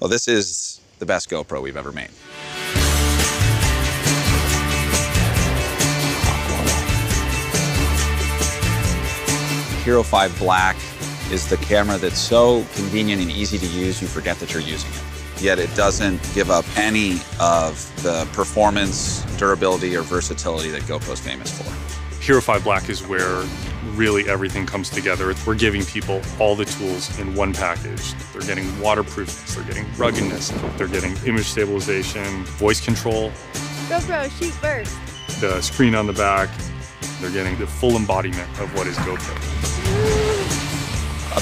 Well, this is the best GoPro we've ever made. Hero 5 Black is the camera that's so convenient and easy to use, you forget that you're using it. Yet it doesn't give up any of the performance, durability, or versatility that GoPro's famous for. Hero 5 Black is where really everything comes together. We're giving people all the tools in one package. They're getting waterproofness, they're getting ruggedness, they're getting image stabilization, voice control. GoPro, shoot first. The screen on the back, they're getting the full embodiment of what is GoPro.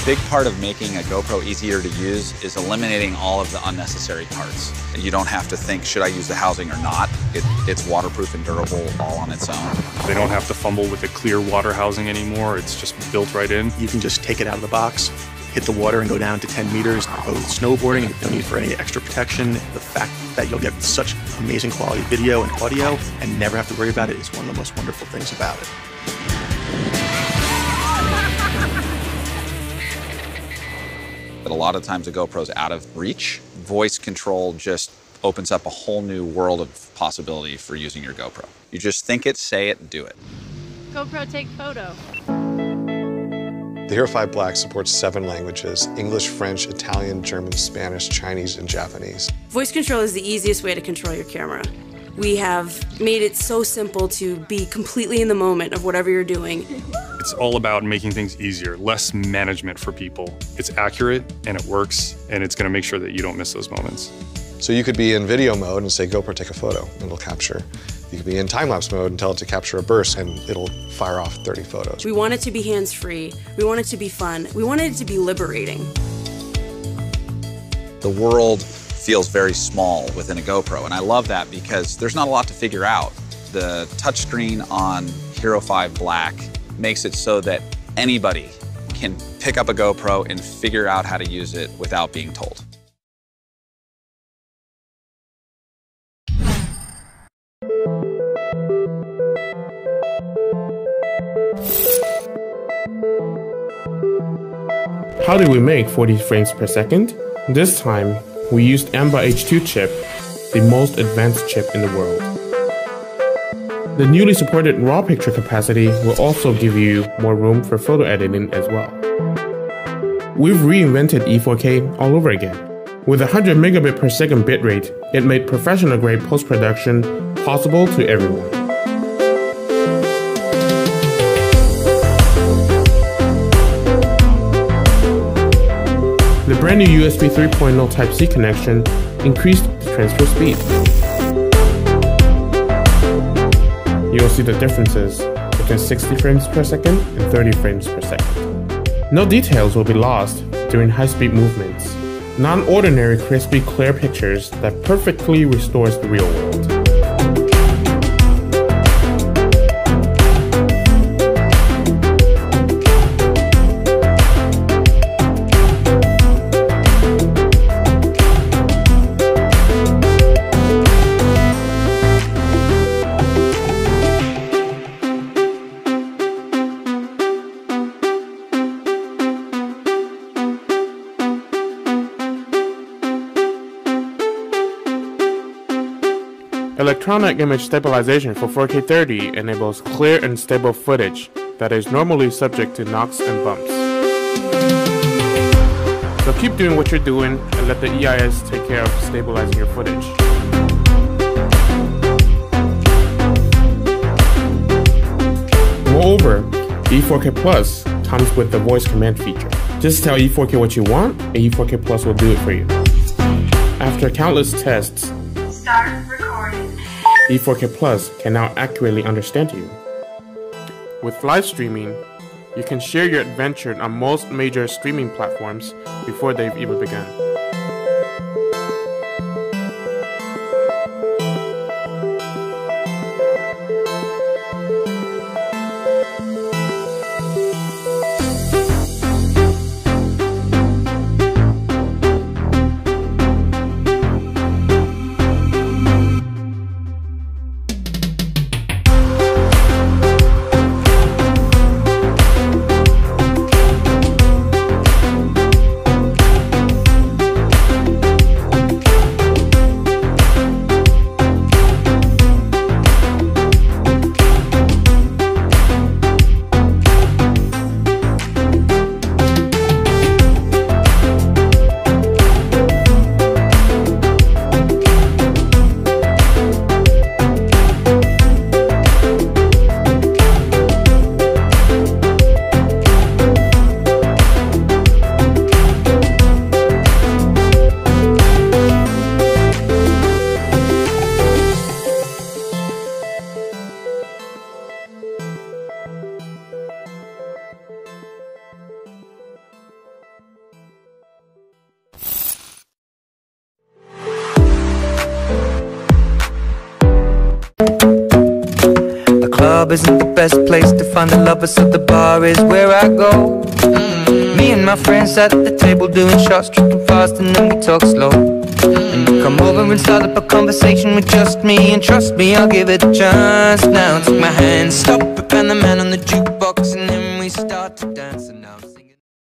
A big part of making a GoPro easier to use is eliminating all of the unnecessary parts. You don't have to think, should I use the housing or not? It, it's waterproof and durable all on its own. They don't have to fumble with the clear water housing anymore. It's just built right in. You can just take it out of the box, hit the water and go down to 10 meters, go snowboarding, no need for any extra protection. The fact that you'll get such amazing quality video and audio and never have to worry about it is one of the most wonderful things about it. But a lot of times the GoPro's out of reach. Voice control just opens up a whole new world of possibility for using your GoPro. You just think it, say it, do it. GoPro, take photo. The Hero 5 Black supports seven languages English, French, Italian, German, Spanish, Chinese, and Japanese. Voice control is the easiest way to control your camera. We have made it so simple to be completely in the moment of whatever you're doing. It's all about making things easier, less management for people. It's accurate and it works, and it's going to make sure that you don't miss those moments. So you could be in video mode and say, GoPro, take a photo, and it'll capture. You could be in time-lapse mode and tell it to capture a burst, and it'll fire off 30 photos. We want it to be hands-free. We want it to be fun. We wanted it to be liberating. The world feels very small within a GoPro, and I love that because there's not a lot to figure out. The touchscreen on Hero 5 Black makes it so that anybody can pick up a GoPro and figure out how to use it without being told. How do we make 40 frames per second? This time, we used AMBA H2 chip, the most advanced chip in the world. The newly supported raw picture capacity will also give you more room for photo editing as well. We've reinvented YI 4K all over again. With a 100 megabit per second bitrate, it made professional grade post production possible to everyone. The brand new USB 3.0 Type-C connection increased the transfer speed. You'll see the differences between 60 frames per second and 30 frames per second. No details will be lost during high-speed movements. Non-ordinary crispy clear pictures that perfectly restores the real world. Electronic image stabilization for 4K 30 enables clear and stable footage that is normally subject to knocks and bumps. So keep doing what you're doing and let the EIS take care of stabilizing your footage. Moreover, YI 4K Plus comes with the voice command feature. Just tell YI 4K what you want, and YI 4K Plus will do it for you. After countless tests, Start recording. YI 4K Plus can now accurately understand you. With live streaming, you can share your adventure on most major streaming platforms before they've even begun. Club isn't the best place to find a lover, so the bar is where I go. Me and my friends at the table doing shots, tripping fast, and then we talk slow. And come over and start up a conversation with just me, and trust me, I'll give it a chance. Now take my hand, stop it, and the man on the jukebox, and then we start to dance.